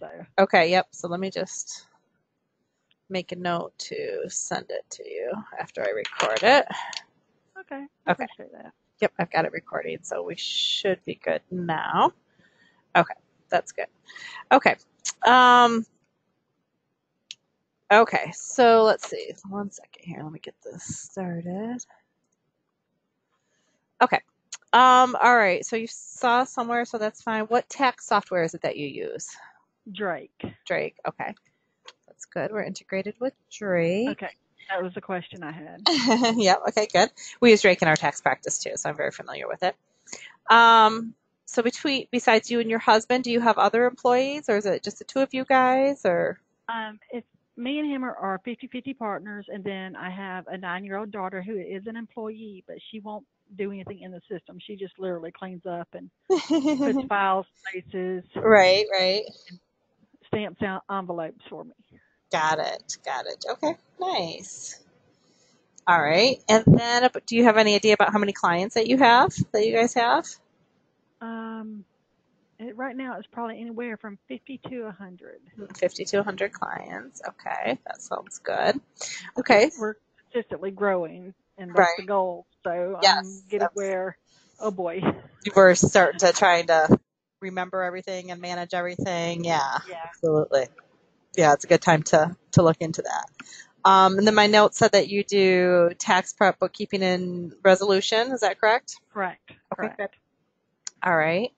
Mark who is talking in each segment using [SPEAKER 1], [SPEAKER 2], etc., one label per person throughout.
[SPEAKER 1] So
[SPEAKER 2] Okay, yep. So let me just make a note to send it to you after I record it.
[SPEAKER 1] okay, I
[SPEAKER 2] Okay.
[SPEAKER 1] that.
[SPEAKER 2] Yep, I've got it recording, so we should be good now. Okay, that's good. Okay. Um Okay, so let's see. One second here. Let me get this started. Okay. Um all right. So you saw somewhere, so that's fine. What tax software is it that you use?
[SPEAKER 1] Drake.
[SPEAKER 2] Drake. Okay. That's good. We're integrated with Drake.
[SPEAKER 1] Okay, that was the question I had.
[SPEAKER 2] yep. Okay. Good. We use Drake in our tax practice too, so I'm very familiar with it. Um, so between besides you and your husband, do you have other employees, or is it just the two of you guys? Or
[SPEAKER 1] Um, it's me and him are, are 50-50 partners, and then I have a nine-year-old daughter who is an employee, but she won't do anything in the system. She just literally cleans up and puts files, places,
[SPEAKER 2] right, right.
[SPEAKER 1] Stamps out envelopes for me.
[SPEAKER 2] Got it. Got it. Okay. Nice. All right. And then, do you have any idea about how many clients that you have that you guys have?
[SPEAKER 1] Um, it, right now it's probably anywhere from 50 to 100.
[SPEAKER 2] 50 to 100 clients. Okay. That sounds good. Okay.
[SPEAKER 1] We're consistently growing, and that's the goal. So I'm
[SPEAKER 2] Yes.
[SPEAKER 1] getting where, oh boy,
[SPEAKER 2] we're starting to trying to remember everything and manage everything. Yeah,
[SPEAKER 1] yeah.
[SPEAKER 2] absolutely. Yeah, it's a good time to to look into that. Um, and then my note said that you do tax prep, bookkeeping, and resolution. Is that correct?
[SPEAKER 1] Correct.
[SPEAKER 2] Okay.
[SPEAKER 1] Correct.
[SPEAKER 2] All right.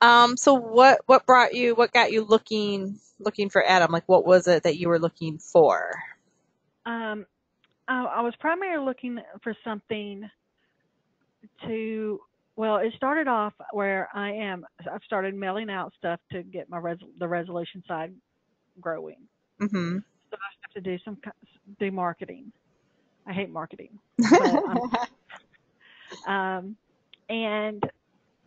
[SPEAKER 2] Um, so what what brought you? What got you looking looking for Atom? Like, what was it that you were looking for?
[SPEAKER 1] Um, I, I was primarily looking for something to. Well, it started off where I am. I've started mailing out stuff to get my res, the resolution side growing.
[SPEAKER 2] Mm-hmm.
[SPEAKER 1] So I have to do some do marketing. I hate marketing, um, and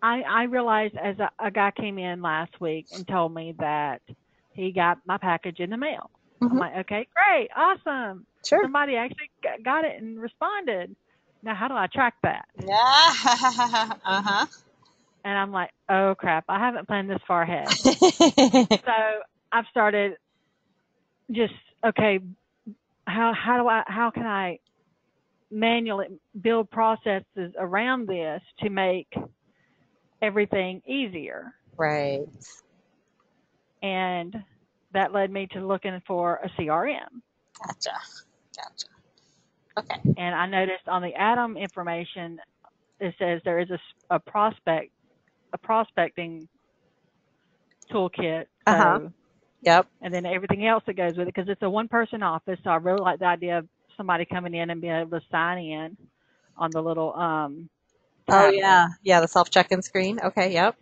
[SPEAKER 1] I I realized as a, a guy came in last week and told me that he got my package in the mail. I'm
[SPEAKER 2] hmm
[SPEAKER 1] like, okay, great, awesome.
[SPEAKER 2] Sure.
[SPEAKER 1] Somebody actually got it and responded. Now, how do I track that?
[SPEAKER 2] Yeah. uh huh.
[SPEAKER 1] And I'm like, oh crap, I haven't planned this far ahead. So I've started just okay. How how do I how can I manually build processes around this to make everything easier?
[SPEAKER 2] right.
[SPEAKER 1] And that led me to looking for a CRM.
[SPEAKER 2] Gotcha. Gotcha. Okay.
[SPEAKER 1] And I noticed on the Atom information, it says there is a prospect, a prospecting toolkit.
[SPEAKER 2] Uh huh. Yep.
[SPEAKER 1] and then everything else that goes with it, because it's a one-person office. So I really like the idea of somebody coming in and being able to sign in on the little um,
[SPEAKER 2] Oh yeah. Yeah. The self check-in screen. Okay. Yep.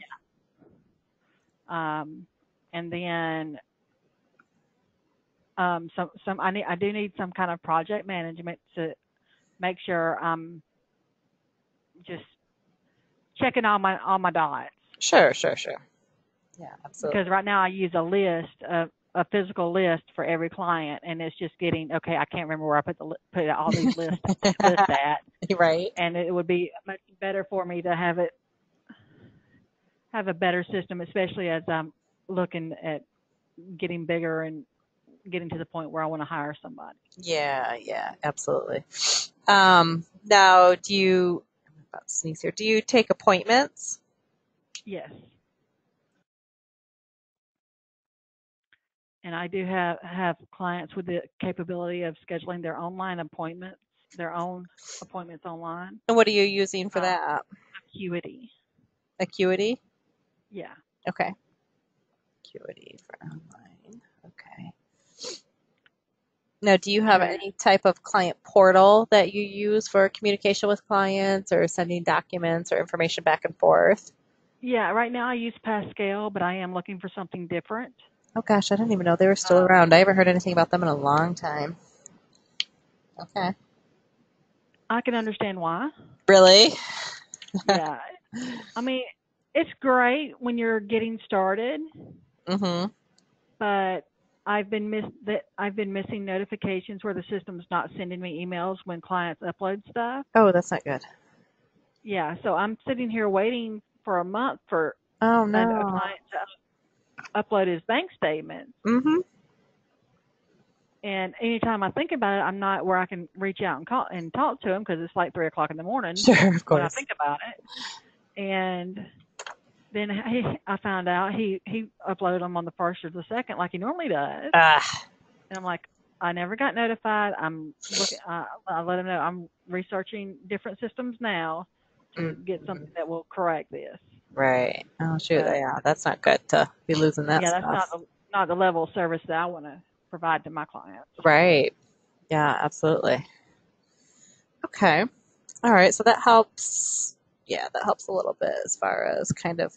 [SPEAKER 1] Um, and then um, some some I need I do need some kind of project management to make sure I'm just checking all my all my dots.
[SPEAKER 2] Sure. Sure. Sure. Yeah. Absolutely.
[SPEAKER 1] because right now I use a list, a, a physical list for every client, and it's just getting okay. I can't remember where I put the put all these lists lists at,
[SPEAKER 2] right.
[SPEAKER 1] and it would be much better for me to have it have a better system, especially as I'm looking at getting bigger and getting to the point where I want to hire somebody.
[SPEAKER 2] Yeah. Yeah. Absolutely. Um. Now, do you? I'm about to sneeze here. Do you take appointments?
[SPEAKER 1] Yes, and I do have have clients with the capability of scheduling their online appointments, their own appointments online.
[SPEAKER 2] And what are you using for
[SPEAKER 1] Um,
[SPEAKER 2] that?
[SPEAKER 1] Acuity.
[SPEAKER 2] Acuity.
[SPEAKER 1] Yeah.
[SPEAKER 2] Okay. Acuity for online. Now, do you have any type of client portal that you use for communication with clients or sending documents or information back and forth?
[SPEAKER 1] Yeah, right now I use Pascal, but I am looking for something different.
[SPEAKER 2] Oh gosh, I didn't even know they were still
[SPEAKER 1] Um,
[SPEAKER 2] around. I haven't heard anything about them in a long time. Okay.
[SPEAKER 1] I can understand why.
[SPEAKER 2] Really?
[SPEAKER 1] Yeah. I mean, it's great when you're getting started,
[SPEAKER 2] mm-hmm.
[SPEAKER 1] but I've been miss that I've been missing notifications where the system's not sending me emails when clients upload stuff.
[SPEAKER 2] Oh, that's not good.
[SPEAKER 1] Yeah, so I'm sitting here waiting for a month for
[SPEAKER 2] Oh
[SPEAKER 1] a, a
[SPEAKER 2] no.
[SPEAKER 1] client to upload his bank statements.
[SPEAKER 2] Mm-hmm.
[SPEAKER 1] And anytime I think about it, I'm not where I can reach out and call and talk to him because it's like three o'clock in the morning
[SPEAKER 2] Sure, of course.
[SPEAKER 1] when I think about it. And then he, I found out he he uploaded them on the first or the second like he normally does.
[SPEAKER 2] Ah,
[SPEAKER 1] And I'm like, I never got notified. I'm looking. I, I let him know I'm researching different systems now to get something that will correct this.
[SPEAKER 2] right. Oh shoot,
[SPEAKER 1] But-
[SPEAKER 2] yeah, that's not good to be losing that
[SPEAKER 1] yeah, that's not the not the level of service that I want to provide to my clients.
[SPEAKER 2] Right. Yeah, absolutely. Okay. All right. So that helps. Yeah, that helps a little bit as far as kind of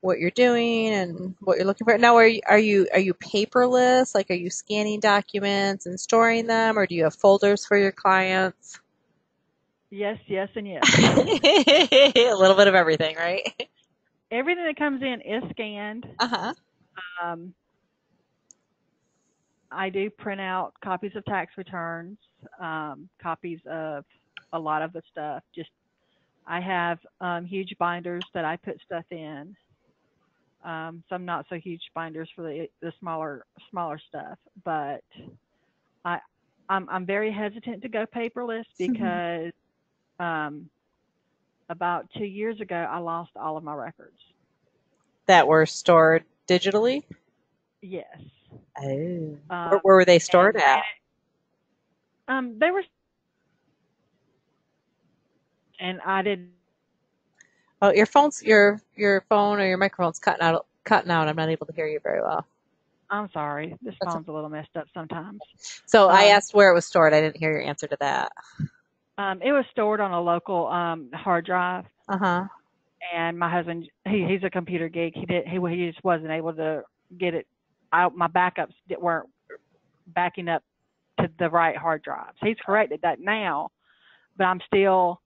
[SPEAKER 2] what you're doing and what you're looking for. Now, are you are you are you paperless? Like, are you scanning documents and storing them, or do you have folders for your clients?
[SPEAKER 1] Yes, yes, and yes.
[SPEAKER 2] a little bit of everything, right?
[SPEAKER 1] Everything that comes in is scanned.
[SPEAKER 2] Uh huh.
[SPEAKER 1] Um, I do print out copies of tax returns, um, copies of a lot of the stuff. Just I have um, huge binders that I put stuff in. Um, some not so huge binders for the the smaller smaller stuff, but I I'm I'm very hesitant to go paperless because um, about two years ago I lost all of my records.
[SPEAKER 2] That were stored digitally.
[SPEAKER 1] Yes.
[SPEAKER 2] Oh.
[SPEAKER 1] Um,
[SPEAKER 2] where, where were they stored
[SPEAKER 1] and-
[SPEAKER 2] at?
[SPEAKER 1] Um, they were, and I did.
[SPEAKER 2] Oh, your phone's your your phone or your microphone's cutting out cutting out. I'm not able to hear you very well.
[SPEAKER 1] I'm sorry, this
[SPEAKER 2] That's
[SPEAKER 1] phone's a little messed up sometimes.
[SPEAKER 2] So I
[SPEAKER 1] Um,
[SPEAKER 2] asked where it was stored. I didn't hear your answer to that.
[SPEAKER 1] Um, it was stored on a local um hard drive,
[SPEAKER 2] Uh huh.
[SPEAKER 1] and my husband, he he's a computer geek. He did he he just wasn't able to get it out. My backups that weren't backing up to the right hard drives. He's corrected that now, but I'm still,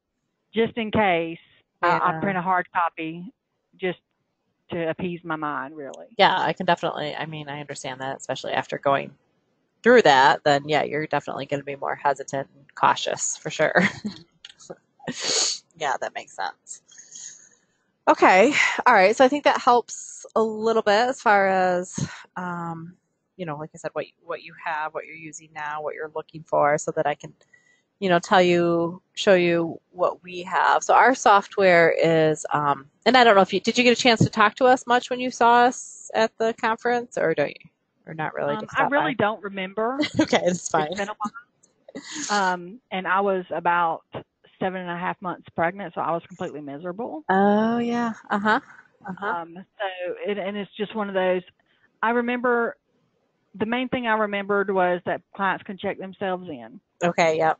[SPEAKER 1] just in case, I, I print a hard copy, just to appease my mind, really.
[SPEAKER 2] Yeah, I can definitely. I mean, I understand that, especially after going through that. Then yeah, you're definitely going to be more hesitant and cautious for sure. yeah, that makes sense. Okay, all right. So I think that helps a little bit as far as, um, you know, like I said, what what you have, what you're using now, what you're looking for, so that I can, you know, tell you, show you what we have. So our software is, um, and I don't know if you did you get a chance to talk to us much when you saw us at the conference, or don't you, or not really?
[SPEAKER 1] Um, I
[SPEAKER 2] stop by?
[SPEAKER 1] really don't remember.
[SPEAKER 2] okay, it's fine.
[SPEAKER 1] It's been a while. Um, and I was about seven and a half months pregnant, so I was completely miserable.
[SPEAKER 2] Oh yeah, uh huh, uh huh.
[SPEAKER 1] Um, so, it, and it's just one of those. I remember the main thing I remembered was that clients can check themselves in.
[SPEAKER 2] Okay, yep,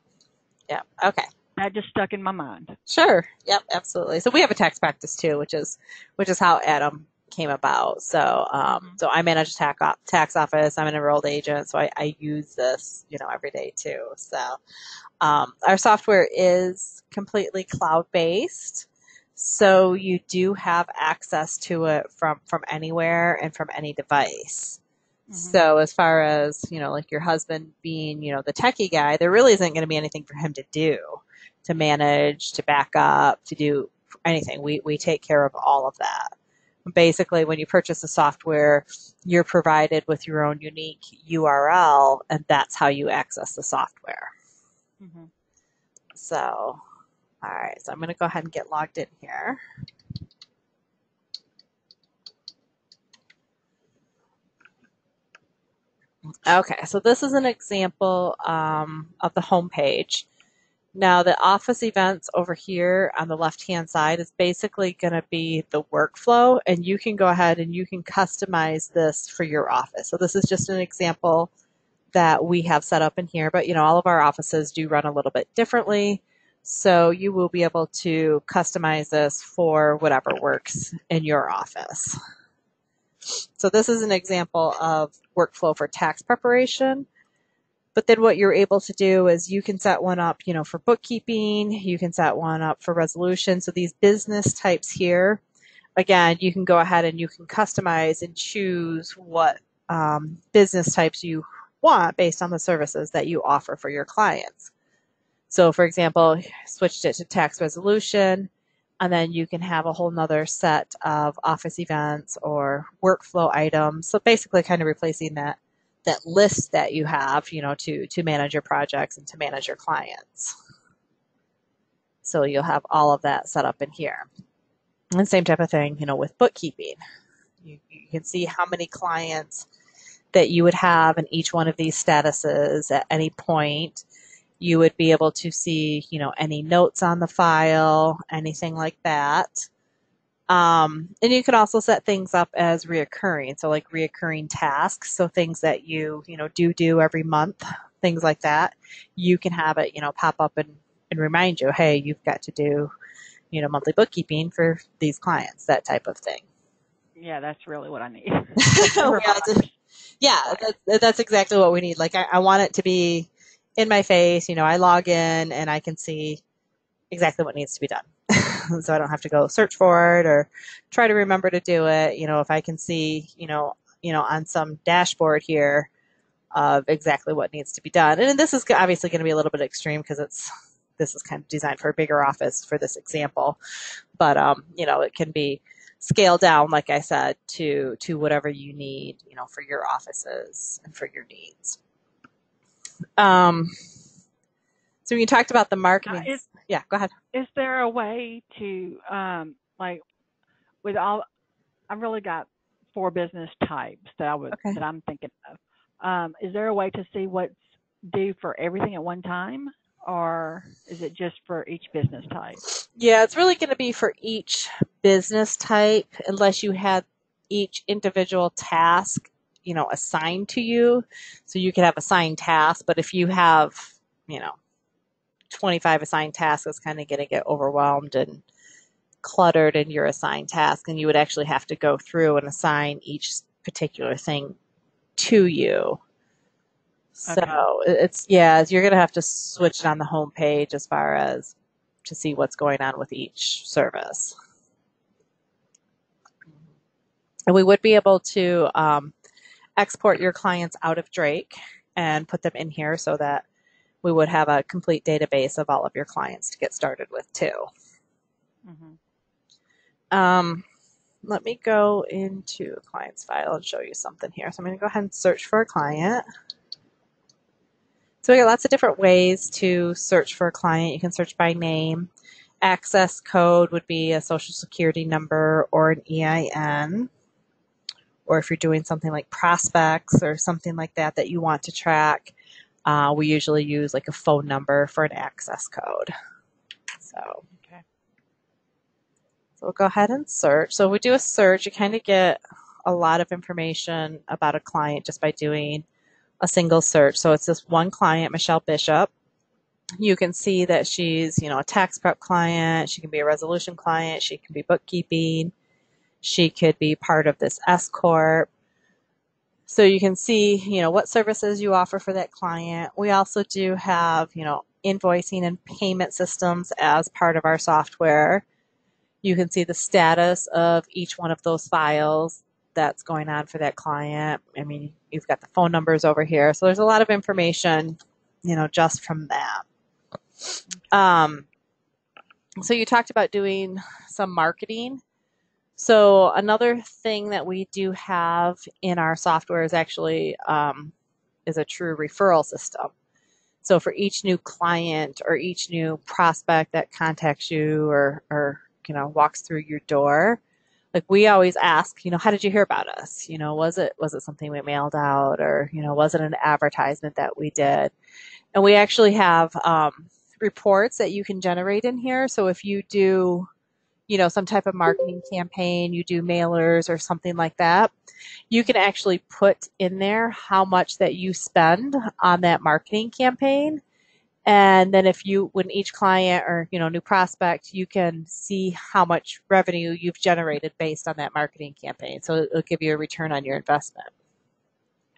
[SPEAKER 2] yep. Okay.
[SPEAKER 1] That just stuck in my mind.
[SPEAKER 2] Sure. Yep. Absolutely. So we have a tax practice too, which is which is how Atom came about. So um,
[SPEAKER 1] Mhm.
[SPEAKER 2] so I manage a tax tax office. I'm an enrolled agent, so I, I use this you know every day too. So um, our software is completely cloud based. So you do have access to it from from anywhere and from any device. So as far as, you know, like your husband being, you know, the techie guy, there really isn't going to be anything for him to do, to manage, to back up, to do anything. We, we take care of all of that. Basically, when you purchase the software, you're provided with your own unique URL, and that's how you access the software.
[SPEAKER 1] Mhm.
[SPEAKER 2] So, all right, so I'm going to go ahead and get logged in here. Okay, so this is an example um, of the home page. Now, the office events over here on the left hand side is basically going to be the workflow, and you can go ahead and you can customize this for your office. So, this is just an example that we have set up in here, but you know, all of our offices do run a little bit differently. So, you will be able to customize this for whatever works in your office. So this is an example of workflow for tax preparation. But then what you're able to do is you can set one up, you know, for bookkeeping. You can set one up for resolution. So these business types here, again, you can go ahead and you can customize and choose what um, business types you want based on the services that you offer for your clients. So for example, switched it to tax resolution. And then you can have a whole nother set of office events or workflow items. So basically kind of replacing that that list that you have, you know, to to manage your projects and to manage your clients. So you'll have all of that set up in here. And same type of thing, you know, with bookkeeping. You, you can see how many clients that you would have in each one of these statuses at any point. You would be able to see, you know, any notes on the file, anything like that. Um, and you can also set things up as reoccurring, so like reoccurring tasks, so things that you you know do do every month, things like that. You can have it you know pop up and and remind you, hey, you've got to do you know monthly bookkeeping for these clients, that type of thing.
[SPEAKER 1] Yeah, that's really what I need.
[SPEAKER 2] yeah, that's, that's exactly what we need. Like I, I want it to be in my face. You know, I log in and I can see exactly what needs to be done. so I don't have to go search for it or try to remember to do it. You know, if I can see, you know, you know, on some dashboard here of exactly what needs to be done. And this is obviously going to be a little bit extreme because it's this is kind of designed for a bigger office for this example, but um, you know, it can be scaled down, like I said, to to whatever you need, you know, for your offices and for your needs. Um, so when you talked about the marketing. Uh, yeah, go ahead.
[SPEAKER 1] Is there a way to um, like with all? I've really got four business types that I would okay. that I'm thinking of. Um, is there a way to see what's due for everything at one time, or is it just for each business type?
[SPEAKER 2] Yeah, it's really going to be for each business type, unless you had each individual task, you know, assigned to you. So you could have assigned tasks, but if you have, you know, 25 assigned tasks it's kind of going to get overwhelmed and cluttered in your assigned task and you would actually have to go through and assign each particular thing to you okay. so it's yeah you're going to have to switch it on the home page as far as to see what's going on with each service and we would be able to um, export your clients out of drake and put them in here so that we would have a complete database of all of your clients to get started with too. Mm-hmm. Um, let me go into a client's file and show you something here. So I'm going to go ahead and search for a client. So we got lots of different ways to search for a client. You can search by name. Access code would be a social security number or an EIN. Or if you're doing something like prospects or something like that that you want to track, uh, we usually use like a phone number for an access code. So, okay. So we'll go ahead and search. So we do a search, you kind of get a lot of information about a client just by doing a single search. So it's this one client, Michelle Bishop. You can see that she's, you know, a tax prep client. She can be a resolution client. She can be bookkeeping. She could be part of this S corp. So you can see, you know, what services you offer for that client. We also do have, you know, invoicing and payment systems as part of our software. You can see the status of each one of those files that's going on for that client. I mean, you've got the phone numbers over here. So there's a lot of information, you know, just from that. Um, so you talked about doing some marketing. So another thing that we do have in our software is actually um, is a true referral system. So for each new client or each new prospect that contacts you or, or you know walks through your door, like we always ask, you know, how did you hear about us? You know, was it was it something we mailed out or you know was it an advertisement that we did? And we actually have um, reports that you can generate in here. So if you do you know, some type of marketing campaign, you do mailers or something like that, you can actually put in there how much that you spend on that marketing campaign. And then if you, when each client or, you know, new prospect, you can see how much revenue you've generated based on that marketing campaign. So it'll give you a return on your investment.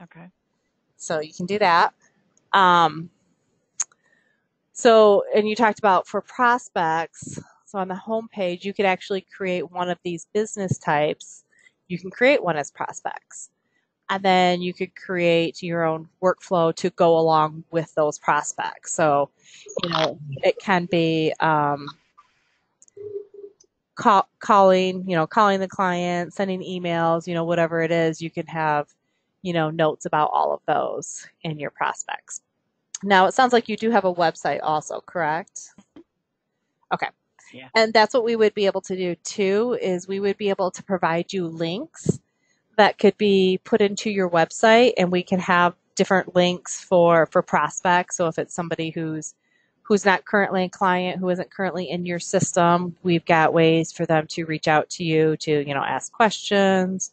[SPEAKER 1] Okay.
[SPEAKER 2] So you can do that. Um, so, and you talked about for prospects, so on the home page, you could actually create one of these business types. You can create one as prospects. And then you could create your own workflow to go along with those prospects. So, you know, it can be, um, call, calling, you know, calling the client, sending emails, you know, whatever it is, you can have, you know, notes about all of those in your prospects. Now, it sounds like you do have a website also, correct? Okay. And that's what we would be able to do too is we would be able to provide you links that could be put into your website and we can have different links for for prospects. So if it's somebody who's who's not currently a client, who isn't currently in your system, we've got ways for them to reach out to you to, you know, ask questions,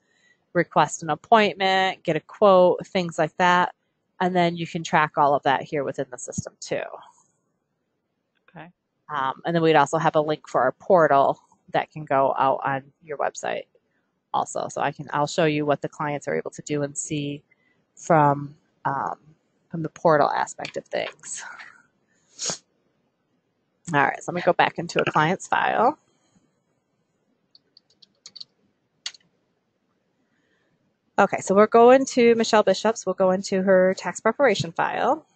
[SPEAKER 2] request an appointment, get a quote, things like that. And then you can track all of that here within the system too. Um, and then we'd also have a link for our portal that can go out on your website also. So I can I'll show you what the clients are able to do and see from um, from the portal aspect of things. All right, so let me go back into a client's file. Okay, so we're going to Michelle Bishop's. We'll go into her tax preparation file.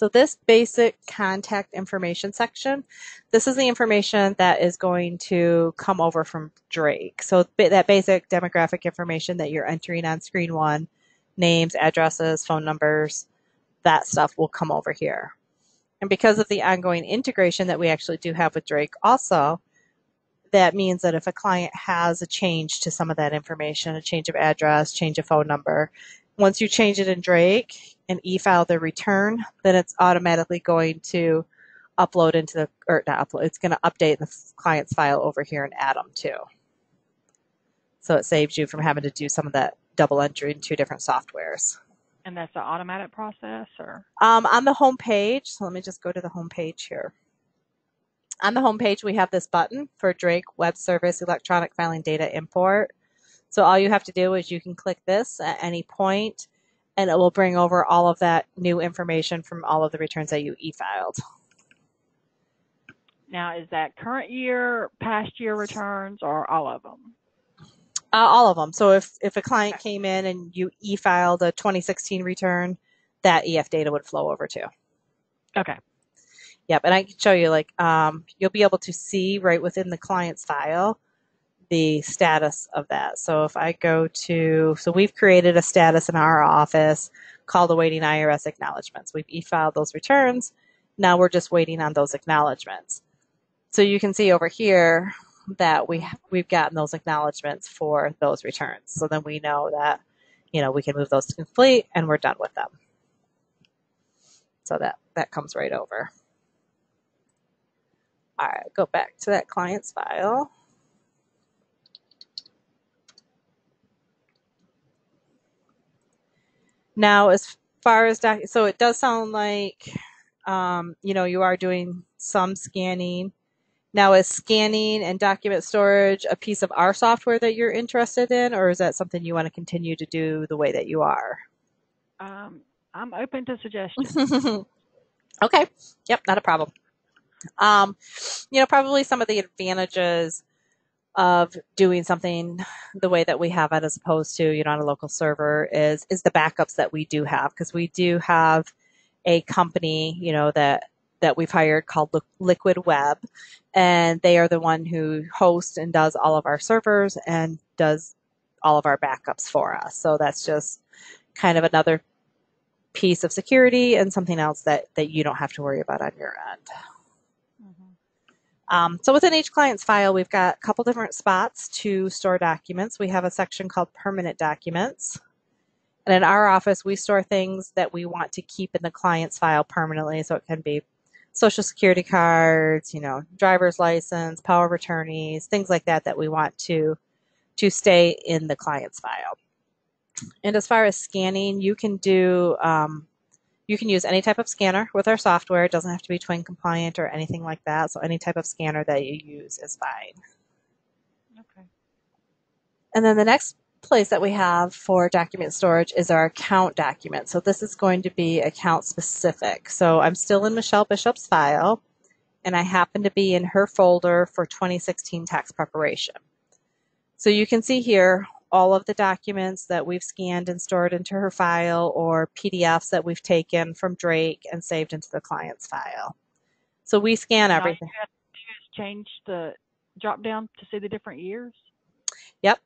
[SPEAKER 2] So this basic contact information section, this is the information that is going to come over from Drake. So that basic demographic information that you're entering on screen one, names, addresses, phone numbers, that stuff will come over here. And because of the ongoing integration that we actually do have with Drake also, that means that if a client has a change to some of that information, a change of address, change of phone number, once you change it in Drake and e-file the return, then it's automatically going to upload into the, or not upload, it's going to update the client's file over here and add them too. So it saves you from having to do some of that double entry in two different softwares.
[SPEAKER 1] And that's an automatic process or?
[SPEAKER 2] Um, on the home page, so let me just go to the home page here. On the home page, we have this button for Drake Web Service Electronic Filing Data Import. So all you have to do is you can click this at any point and it will bring over all of that new information from all of the returns that you e-filed.
[SPEAKER 1] Now, is that current year, past year returns, or all of them?
[SPEAKER 2] Uh, all of them. So if, if a client came in and you e-filed a 2016 return, that EF data would flow over too.
[SPEAKER 1] Okay.
[SPEAKER 2] Yep, and I can show you like um, you'll be able to see right within the client's file the status of that. So if I go to, so we've created a status in our office called awaiting IRS acknowledgments. We've e-filed those returns. Now we're just waiting on those acknowledgments. So you can see over here that we we've gotten those acknowledgments for those returns. So then we know that you know we can move those to complete and we're done with them. So that that comes right over. All right, go back to that client's file. Now, as far as doc, so it does sound like, um, you know, you are doing some scanning. Now, is scanning and document storage a piece of our software that you're interested in, or is that something you want to continue to do the way that you are?
[SPEAKER 1] Um, I'm open to suggestions.
[SPEAKER 2] okay. Yep, not a problem. Um, you know, probably some of the advantages of doing something the way that we have it as opposed to you know on a local server is is the backups that we do have. Because we do have a company you know that that we've hired called Liquid Web and they are the one who hosts and does all of our servers and does all of our backups for us. So that's just kind of another piece of security and something else that that you don't have to worry about on your end um, so within each client's file, we've got a couple different spots to store documents. We have a section called permanent documents. And in our office, we store things that we want to keep in the client's file permanently. So it can be social security cards, you know, driver's license, power of attorneys, things like that that we want to to stay in the client's file. And as far as scanning, you can do um, you can use any type of scanner with our software. It doesn't have to be TWAIN compliant or anything like that. So any type of scanner that you use is fine.
[SPEAKER 1] Okay.
[SPEAKER 2] And then the next place that we have for document storage is our account document. So this is going to be account specific. So I'm still in Michelle Bishop's file and I happen to be in her folder for 2016 tax preparation. So you can see here all of the documents that we've scanned and stored into her file or PDFs that we've taken from Drake and saved into the client's file. So we scan everything.
[SPEAKER 1] change the drop down to see the different years?
[SPEAKER 2] Yep.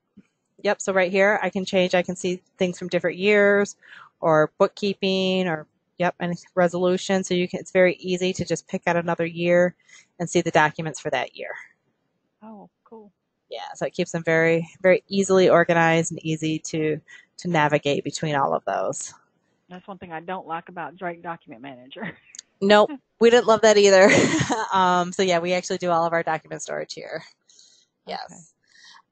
[SPEAKER 2] Yep. So right here, I can change. I can see things from different years or bookkeeping or, yep, and resolution. So you can, it's very easy to just pick out another year and see the documents for that year.
[SPEAKER 1] Oh.
[SPEAKER 2] Yeah. So it keeps them very, very easily organized and easy to, to navigate between all of those.
[SPEAKER 1] That's one thing I don't like about Drake Document Manager.
[SPEAKER 2] Nope, we didn't love that either. um, so yeah, we actually do all of our document storage here. Yes.
[SPEAKER 1] Okay.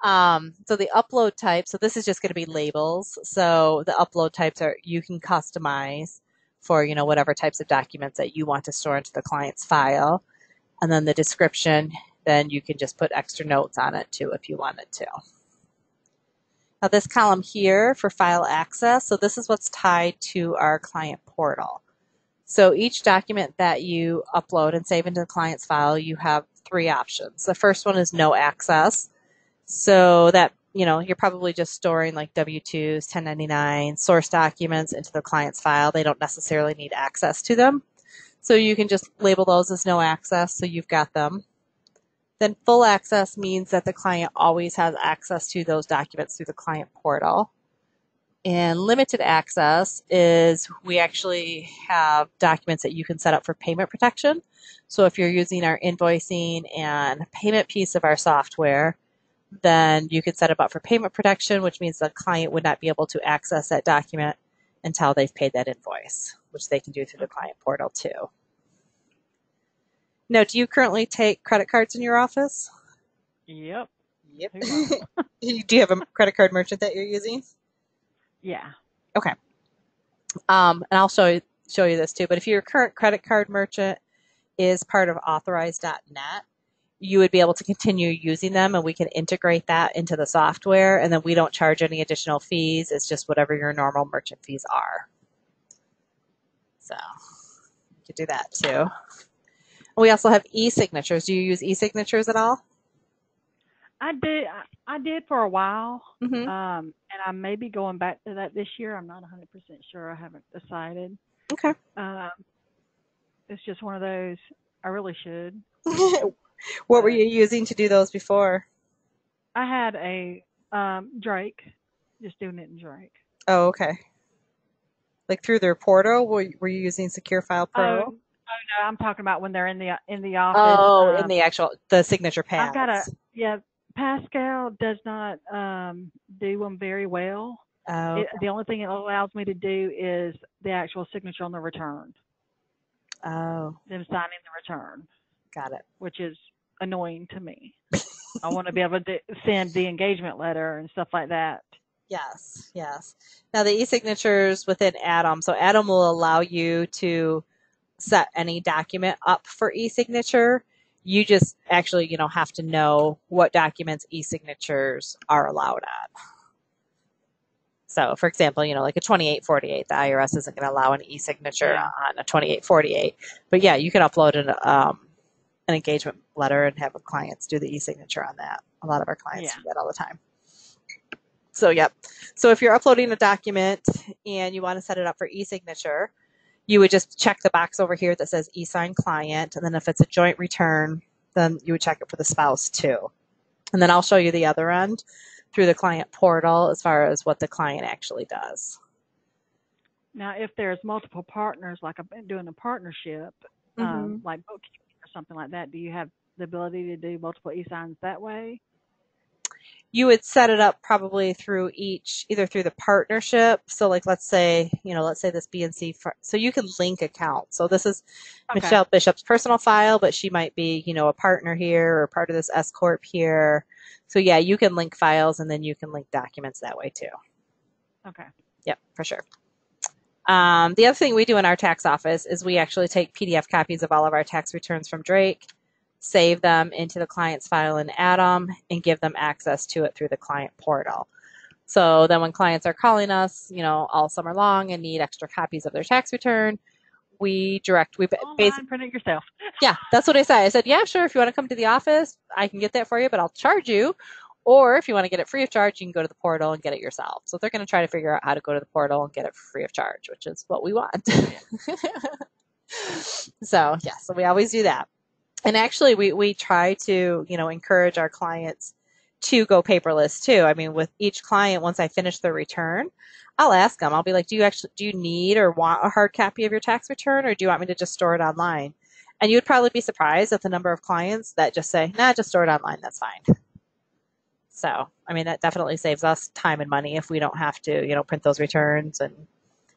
[SPEAKER 2] Um, so the upload type, so this is just going to be labels. So the upload types are you can customize for you know whatever types of documents that you want to store into the client's file, and then the description, then you can just put extra notes on it too if you wanted to. Now this column here for file access, so this is what's tied to our client portal. So each document that you upload and save into the client's file, you have three options. The first one is no access. So that, you know, you're probably just storing like W-2s, 1099, source documents into the client's file. They don't necessarily need access to them. So you can just label those as no access so you've got them. Then full access means that the client always has access to those documents through the client portal. And limited access is we actually have documents that you can set up for payment protection. So if you're using our invoicing and payment piece of our software, then you could set it up for payment protection, which means the client would not be able to access that document until they've paid that invoice, which they can do through the client portal too. Now, do you currently take credit cards in your office?
[SPEAKER 1] Yep.
[SPEAKER 2] Yep. Do you have a credit card merchant that you're using?
[SPEAKER 1] yeah. Okay.
[SPEAKER 2] Um, and I'll show you, show you this too. But if your current credit card merchant is part of authorize.net, you would be able to continue using them and we can integrate that into the software and then we don't charge any additional fees. It's just whatever your normal merchant fees are. So you could do that too. We also have e-signatures. Do you use e-signatures at all?
[SPEAKER 1] I did. I- did for a while,
[SPEAKER 2] Mm-hmm.
[SPEAKER 1] um, and I may be going back to that this year. I'm not 100% sure. I haven't decided.
[SPEAKER 2] Okay.
[SPEAKER 1] Um, it's just one of those. I really should.
[SPEAKER 2] what were you using to do those before?
[SPEAKER 1] I had a um, Drake, just doing it in Drake.
[SPEAKER 2] Oh, okay. Like through their portal? Were, were you using Secure File Pro?
[SPEAKER 1] No, I'm talking about when they're in the in the office.
[SPEAKER 2] Oh, in
[SPEAKER 1] um,
[SPEAKER 2] the actual the signature pads.
[SPEAKER 1] I've got a yeah. Pascal does not um, do them very well.
[SPEAKER 2] Oh,
[SPEAKER 1] It, the only thing it allows me to do is the actual signature on the return,
[SPEAKER 2] oh,
[SPEAKER 1] them signing the return,
[SPEAKER 2] got it.
[SPEAKER 1] which is annoying to me. I want to be able to send the engagement letter and stuff like that.
[SPEAKER 2] Yes, yes. Now the e-signatures within Atom. So Atom will allow you to set any document up for e-signature. You just actually, you know, have to know what documents e-signatures are allowed on. So, for example, you know, like a 2848, the IRS isn't going to allow an e-signature on a 2848. But yeah, you can upload an um, an engagement letter and have clients do the e-signature on that. A lot of our clients
[SPEAKER 1] Yeah.
[SPEAKER 2] do that all the time. So, yep. So if you're uploading a document and you want to set it up for e-signature, you would just check the box over here that says e-sign client. And then if it's a joint return, then you would check it for the spouse too. And then I'll show you the other end through the client portal as far as what the client actually does.
[SPEAKER 1] Now, if there's multiple partners, like I've been doing a partnership, um, like bookkeeping or something like that, do you have the ability to do multiple e-signs that way?
[SPEAKER 2] You would set it up probably through each either through the partnership so like let's say you know let's say this bnc so you can link accounts so this is
[SPEAKER 1] Okay.
[SPEAKER 2] michelle bishop's personal file but she might be you know a partner here or part of this s corp here so yeah you can link files and then you can link documents that way too
[SPEAKER 1] Okay.
[SPEAKER 2] Yep, for sure. Um, the other thing we do in our tax office is we actually take PDF copies of all of our tax returns from Drake, save them into the client's file in Atom, and give them access to it through the client portal. So then when clients are calling us, you know, all summer long and need extra copies of their tax return, we direct, we basically,
[SPEAKER 1] print it yourself.
[SPEAKER 2] yeah, that's what I said. I said, yeah, sure. If you want to come to the office, I can get that for you, but I'll charge you. Or if you want to get it free of charge, you can go to the portal and get it yourself. So they're going to try to figure out how to go to the portal and get it free of charge, which is what we want. so yeah, so we always do that. And actually we, we try to, you know, encourage our clients to go paperless too. I mean, with each client, once I finish their return, I'll ask them, I'll be like, do you actually, do you need or want a hard copy of your tax return or do you want me to just store it online? And you would probably be surprised at the number of clients that just say, nah, just store it online. That's fine. So, I mean, that definitely saves us time and money if we don't have to, you know, print those returns and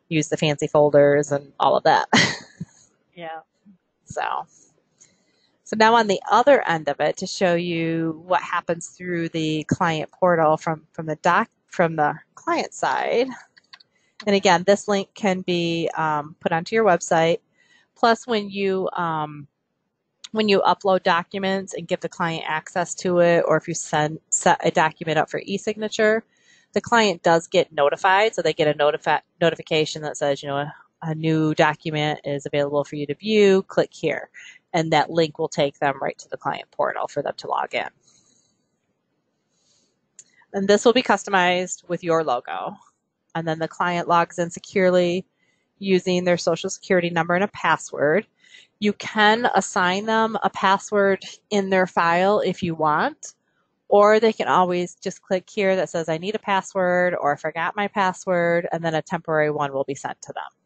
[SPEAKER 2] use the fancy folders and all of that.
[SPEAKER 1] Yeah.
[SPEAKER 2] So, so now on the other end of it, to show you what happens through the client portal from from the doc from the client side. And again, this link can be um, put onto your website. Plus, when you um, when you upload documents and give the client access to it, or if you send set a document up for e-signature, the client does get notified. So they get a notifi- notification that says, you know, a, a new document is available for you to view. Click here and that link will take them right to the client portal for them to log in. And this will be customized with your logo. And then the client logs in securely using their social security number and a password. You can assign them a password in their file if you want, or they can always just click here that says, I need a password or forgot my password, and then a temporary one will be sent to them.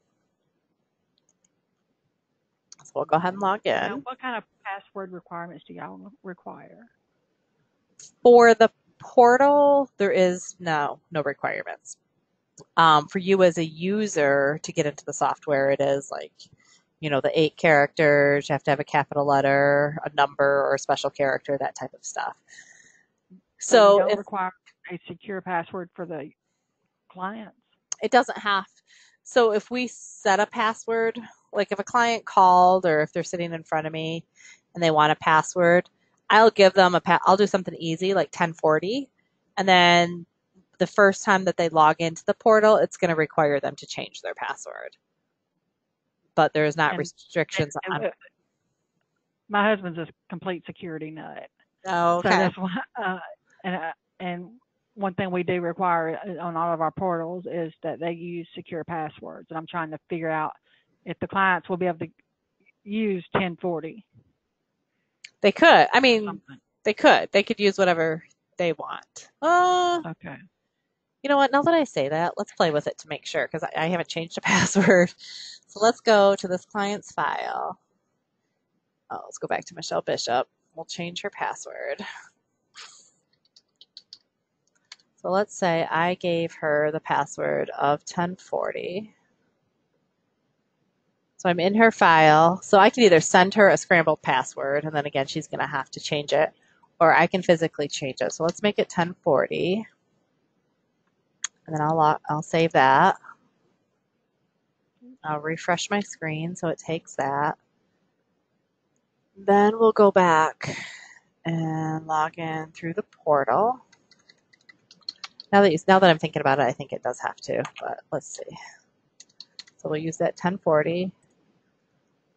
[SPEAKER 2] We'll go ahead and log in.
[SPEAKER 1] Now, what kind of password requirements do y'all require?
[SPEAKER 2] For the portal, there is no no requirements. Um, for you as a user to get into the software, it is like, you know, the eight characters. You have to have a capital letter, a number, or a special character, that type of stuff.
[SPEAKER 1] So,
[SPEAKER 2] So if
[SPEAKER 1] require a secure password for the clients.
[SPEAKER 2] it doesn't have so if we set a password like if a client called or if they're sitting in front of me and they want a password i'll give them a pa- i'll do something easy like 1040 and then the first time that they log into the portal it's going to require them to change their password. But there's not
[SPEAKER 1] And-
[SPEAKER 2] restrictions
[SPEAKER 1] And-
[SPEAKER 2] on
[SPEAKER 1] and My husband's a complete security nut.
[SPEAKER 2] oh,
[SPEAKER 1] So
[SPEAKER 2] okay.
[SPEAKER 1] that's why, uh, and, uh, and one thing we do require uh, on all of our portals is that they use secure passwords. And I'm trying to figure out if the clients will be able to use 1040
[SPEAKER 2] they could i mean
[SPEAKER 1] something.
[SPEAKER 2] they could they could use whatever they want uh,
[SPEAKER 1] Okay.
[SPEAKER 2] You know what? Now that I say that, let's play with it to make sure because I, I haven't changed a password. So let's go to this client's file. Oh, let's go back to Michelle Bishop. We'll change her password. So let's say I gave her the password of 1040. So I'm in her file. So I can either send her a scrambled password, and then again, she's going to have to change it, or I can physically change it. So let's make it 1040 and then I'll I'll save that. I'll refresh my screen so it takes that. Then we'll go back and log in through the portal. Now that you, now that I'm thinking about it, I think it does have to, but let's see. So we'll use that 1040.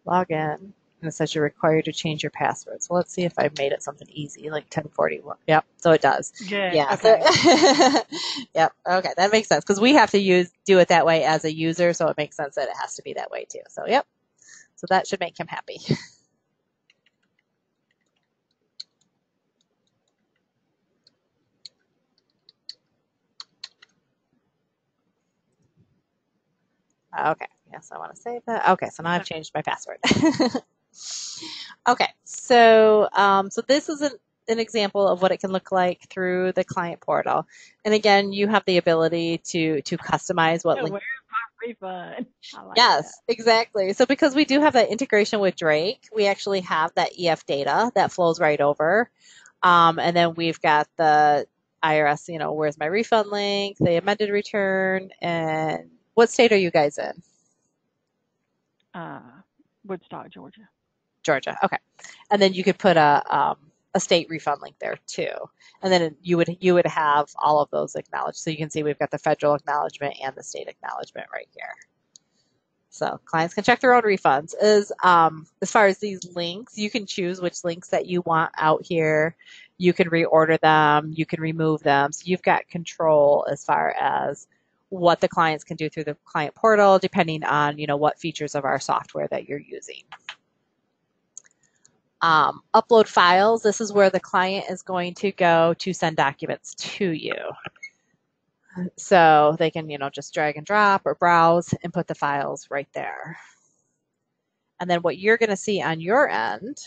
[SPEAKER 2] Log in, and it says you're required to change your password. So let's see if I made it something easy, like 1041. Yep, so it does.
[SPEAKER 1] Good.
[SPEAKER 2] Yeah.
[SPEAKER 1] Okay.
[SPEAKER 2] So, yep. Okay, that makes sense because we have to use do it that way as a user, so it makes sense that it has to be that way too. So, yep. So that should make him happy. Okay. Yes, I want to save that. Okay, so now I've changed my password. okay, so um, so this is an, an example of what it can look like through the client portal. And again, you have the ability to to customize what link.
[SPEAKER 1] where's my refund? Like
[SPEAKER 2] Yes, exactly. So because we do have that integration with Drake, we actually have that EF data that flows right over. Um, and then we've got the IRS, you know, where's my refund link, the amended return, and what state are you guys in?
[SPEAKER 1] Uh, Woodstock, Georgia.
[SPEAKER 2] Georgia. Okay. And then you could put a um, a state refund link there too. And then you would you would have all of those acknowledged. So you can see we've got the federal acknowledgement and the state acknowledgement right here. So clients can check their own refunds. Is um, as far as these links, you can choose which links that you want out here. You can reorder them. You can remove them. So you've got control as far as what the clients can do through the client portal, depending on you know what features of our software that you're using. Um, upload files, this is where the client is going to go to send documents to you. So they can, you know, just drag and drop or browse and put the files right there. And then what you're going to see on your end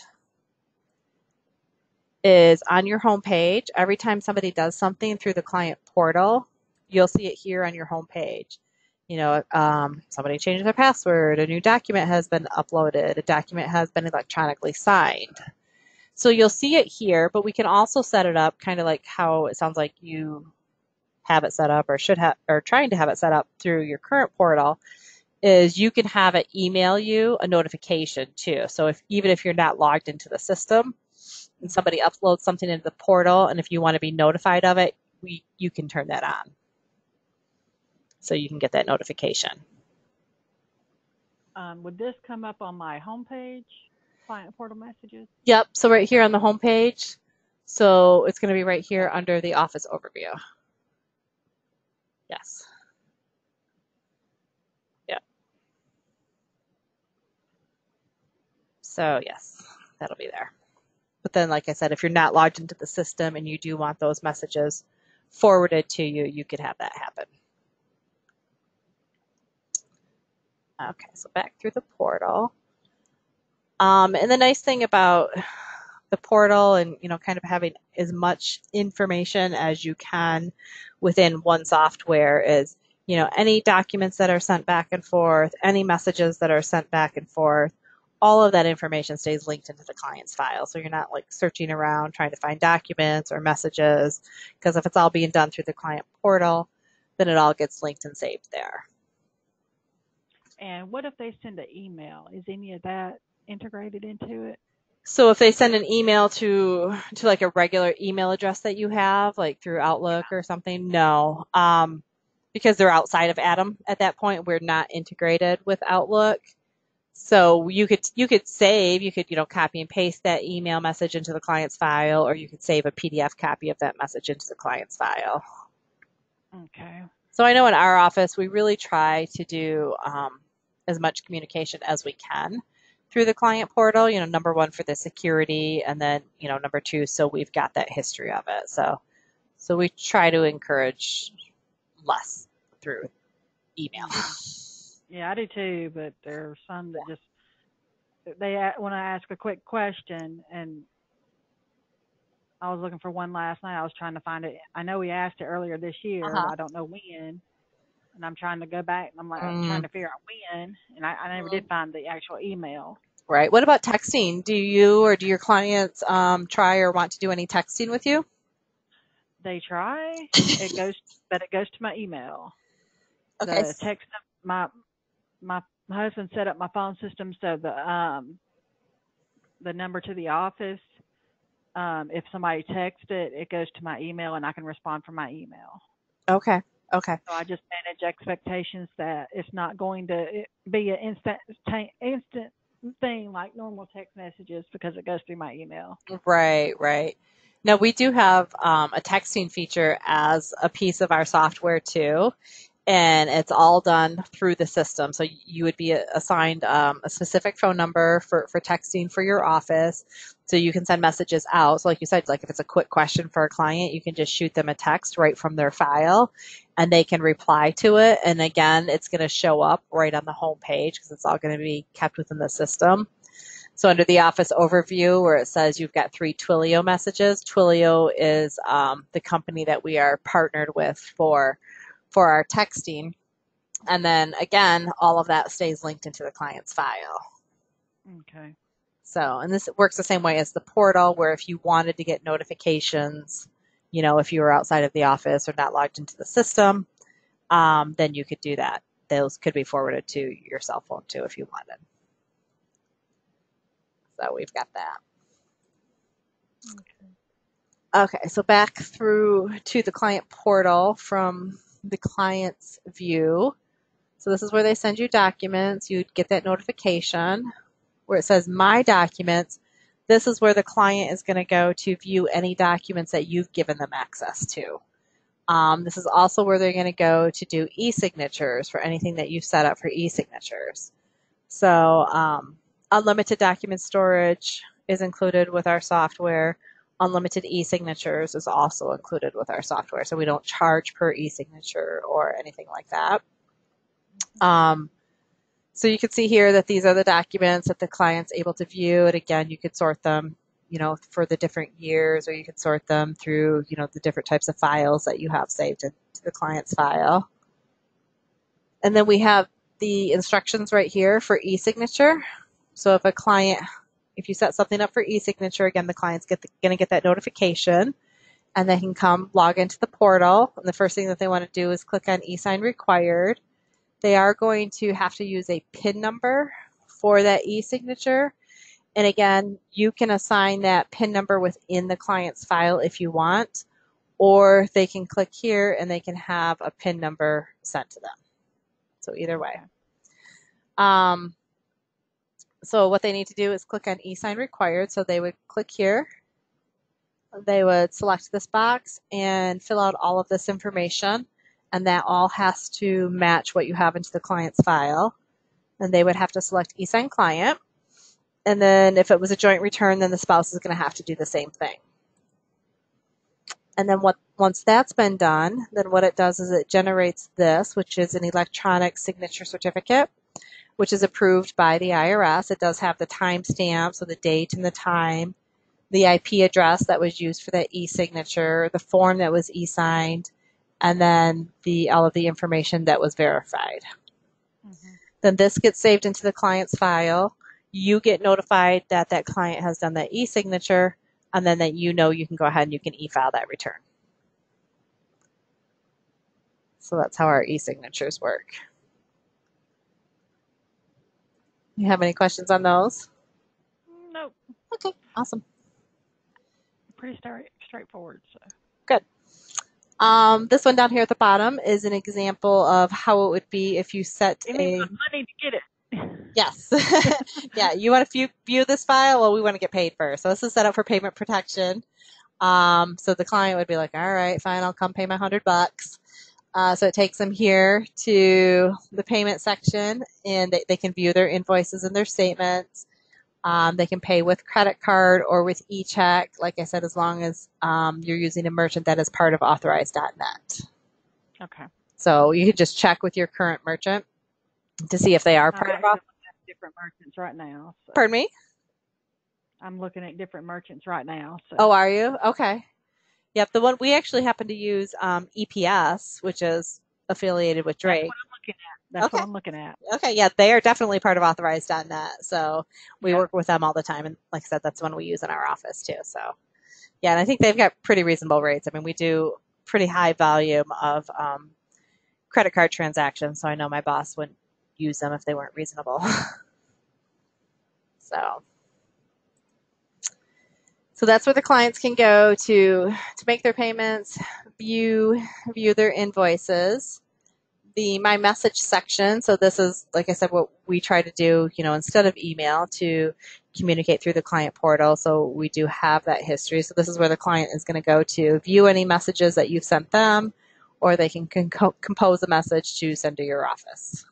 [SPEAKER 2] is on your home page, every time somebody does something through the client portal, you'll see it here on your home page. You know, um, somebody changes their password, a new document has been uploaded, a document has been electronically signed. So you'll see it here, but we can also set it up kind of like how it sounds like you have it set up or should have or trying to have it set up through your current portal is you can have it email you a notification too. So if even if you're not logged into the system and somebody uploads something into the portal and if you want to be notified of it, we you can turn that on. So you can get that notification.
[SPEAKER 1] Um, would this come up on my homepage, client portal messages?
[SPEAKER 2] Yep, so right here on the home page. So it's going to be right here under the office overview. Yes. Yep. So yes, that'll be there. But then, like I said, if you're not logged into the system and you do want those messages forwarded to you, you could have that happen. Okay, so back through the portal. Um, and the nice thing about the portal and you know kind of having as much information as you can within one software is you know any documents that are sent back and forth any messages that are sent back and forth all of that information stays linked into the client's file so you're not like searching around trying to find documents or messages because if it's all being done through the client portal then it all gets linked and saved there
[SPEAKER 1] And what if they send an email? Is any of that integrated into it?
[SPEAKER 2] So if they send an email to to like a regular email address that you have, like through Outlook or something, no, um, because they're outside of Atom at that point. We're not integrated with Outlook, so you could you could save, you could you know copy and paste that email message into the client's file, or you could save a PDF copy of that message into the client's file.
[SPEAKER 1] Okay.
[SPEAKER 2] So I know in our office we really try to do um, as much communication as we can through the client portal. You know, number one for the security, and then you know number two, so we've got that history of it. So, so we try to encourage less through email.
[SPEAKER 1] Yeah, I do too, but there are some that just they a- when I ask a quick question and I was looking for one last night. I was trying to find it. I know we asked it earlier this year,
[SPEAKER 2] Uh-huh.
[SPEAKER 1] I don't know when. And I'm trying to go back and I'm like I'm
[SPEAKER 2] Mm.
[SPEAKER 1] trying to figure out when and I, I never did find the actual email.
[SPEAKER 2] Right. What about texting? Do you or do your clients um, try or want to do any texting with you?
[SPEAKER 1] They try. it goes but it goes to my email.
[SPEAKER 2] Okay.
[SPEAKER 1] The text my my my husband set up my phone system so the um the number to the office um if somebody texts it it goes to my email and I can respond from my email.
[SPEAKER 2] Okay. Okay.
[SPEAKER 1] So I just manage expectations that it's not going to be an instant instant thing like normal text messages because it goes through my email.
[SPEAKER 2] Right, right. Now we do have um, a texting feature as a piece of our software too, and it's all done through the system. So you would be assigned um, a specific phone number for, for texting for your office, so you can send messages out. So like you said, like if it's a quick question for a client, you can just shoot them a text right from their file, and they can reply to it. And again, it's going to show up right on the home page because it's all going to be kept within the system. So under the office overview where it says you've got three Twilio messages, Twilio is um, the company that we are partnered with for for our texting. And then again, all of that stays linked into the client's file.
[SPEAKER 1] Okay.
[SPEAKER 2] So, and this works the same way as the portal where if you wanted to get notifications, you know, if you were outside of the office or not logged into the system, um, then you could do that. Those could be forwarded to your cell phone too if you wanted. So we've got that. Okay, so back through to the client portal from the client's view. So this is where they send you documents. You'd get that notification where it says My Documents. This is where the client is going to go to view any documents that you've given them access to. Um, this is also where they're going to go to do e-signatures for anything that you've set up for e-signatures. So um, unlimited document storage is included with our software. Unlimited e-signatures is also included with our software, so we don't charge per e-signature or anything like that. Um, so you can see here that these are the documents that the client's able to view, and again, you could sort them, you know, for the different years, or you could sort them through, you know, the different types of files that you have saved into the client's file. And then we have the instructions right here for e-signature. So if a client if you set something up for e-signature, again, the client's going to get that notification and they can come log into the portal. And the first thing that they want to do is click on e-sign required. They are going to have to use a PIN number for that e-signature. And again, you can assign that PIN number within the client's file if you want, or they can click here and they can have a PIN number sent to them. So either way. Um, so what they need to do is click on e-sign required. So they would click here. They would select this box and fill out all of this information. And that all has to match what you have into the client's file. And they would have to select e-sign client. And then if it was a joint return, then the spouse is going to have to do the same thing. And then what once that's been done, then what it does is it generates this, which is an electronic signature certificate which is approved by the IRS. It does have the timestamp, so the date and the time, the IP address that was used for that e-signature, the form that was e-signed, and then the all of the information that was verified. Mm-hmm. Then this gets saved into the client's file. You get notified that that client has done that e-signature, and then that you know you can go ahead and you can e-file that return. So that's how our e-signatures work. You have any questions on those?
[SPEAKER 1] Nope.
[SPEAKER 2] Okay, awesome.
[SPEAKER 1] Pretty straight, straightforward. So.
[SPEAKER 2] Good. Um, this one down here at the bottom is an example of how it would be if you set
[SPEAKER 1] you
[SPEAKER 2] a
[SPEAKER 1] money to get it.
[SPEAKER 2] Yes. yeah, you want to view, view this file? Well, we want to get paid first. So this is set up for payment protection. Um, so the client would be like, all right, fine, I'll come pay my hundred bucks. Uh, so it takes them here to the payment section and they, they can view their invoices and their statements. Um, they can pay with credit card or with e-check, like I said, as long as um, you're using a merchant that is part of authorized.net.
[SPEAKER 1] Okay.
[SPEAKER 2] So you can just check with your current merchant to see if they are part
[SPEAKER 1] I'm
[SPEAKER 2] of
[SPEAKER 1] different merchants right now. So.
[SPEAKER 2] Pardon me?
[SPEAKER 1] I'm looking at different merchants right now. So.
[SPEAKER 2] Oh, are you? Okay. Yep, the one we actually happen to use um, EPS, which is affiliated with Drake.
[SPEAKER 1] That's okay. what I'm looking at.
[SPEAKER 2] Okay, yeah, they are definitely part of authorized.net. So we work with them all the time. And like I said, that's the one we use in our office too. So yeah, and I think they've got pretty reasonable rates. I mean, we do pretty high volume of um, credit card transactions. So I know my boss wouldn't use them if they weren't reasonable. so so that's where the clients can go to to make their payments, view view their invoices. The my message section. So this is like I said, what we try to do. You know, instead of email, to communicate through the client portal. So we do have that history. So this is where the client is going to go to view any messages that you've sent them, or they can con- compose a message to send to your office.